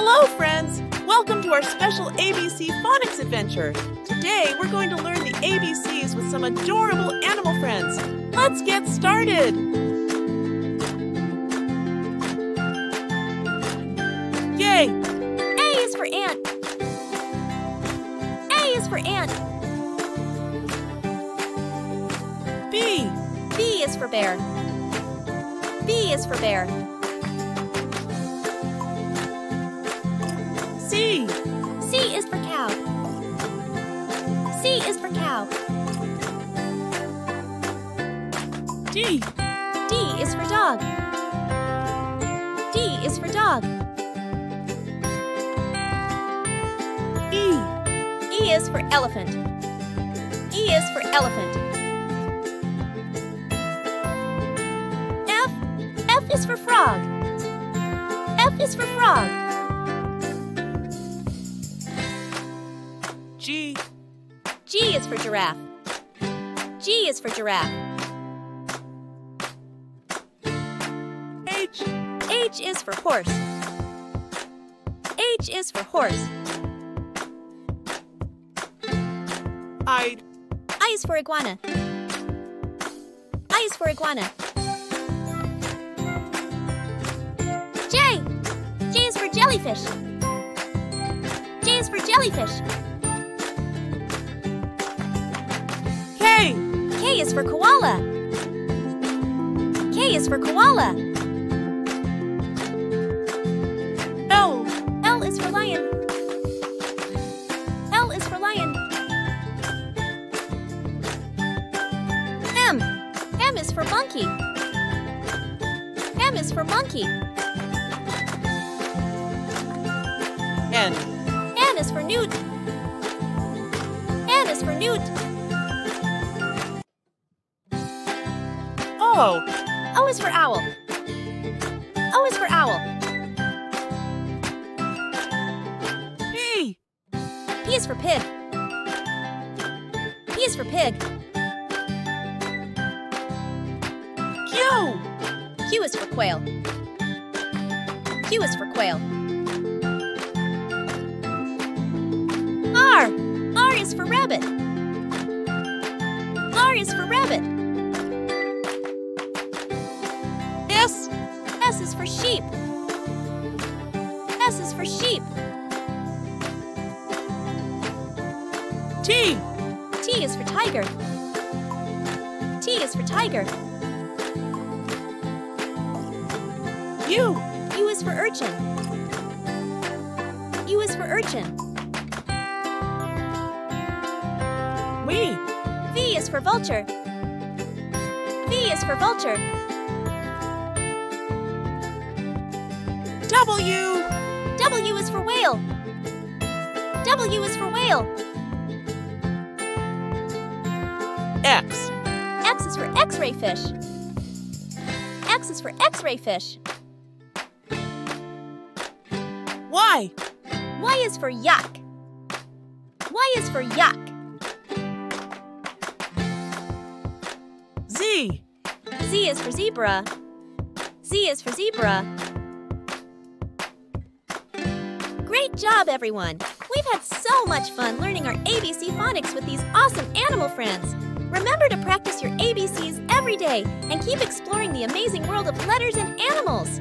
Hello, friends! Welcome to our special ABC phonics adventure. Today, we're going to learn the ABCs with some adorable animal friends. Let's get started! Yay! A is for ant. A is for ant. B, B is for bear. B is for bear. C, C is for cow. C is for cow. D, D is for dog. D is for dog. E, E is for elephant. E is for elephant. F F is for frog. F is for frog. G, G is for giraffe. G is for giraffe. H, H is for horse. H is for horse. I, I is for iguana. I is for iguana. J. J is for jellyfish. J is for jellyfish. K, K is for koala. K is for koala. L, L is for lion. L is for lion. M. M is for monkey. M is for monkey. N, N is for newt. N is for newt. O, O is for owl. O is for owl. P, P is for pig. P is for pig. Q, Q is for quail. Q is for quail. R. R is for rabbit. R is for S is for sheep. S is for sheep. T, T is for tiger. T is for tiger. U, U is for urchin. U is for urchin. V, V is for vulture. V is for vulture. W, W is for whale. W is for whale. X, X is for X-ray fish. X is for X-ray fish. Y, Y is for yak. Y is for yak. Z, Z is for zebra. Z is for zebra. Job, everyone! We've had so much fun learning our ABC phonics with these awesome animal friends. Remember to practice your ABCs every day and keep exploring the amazing world of letters and animals.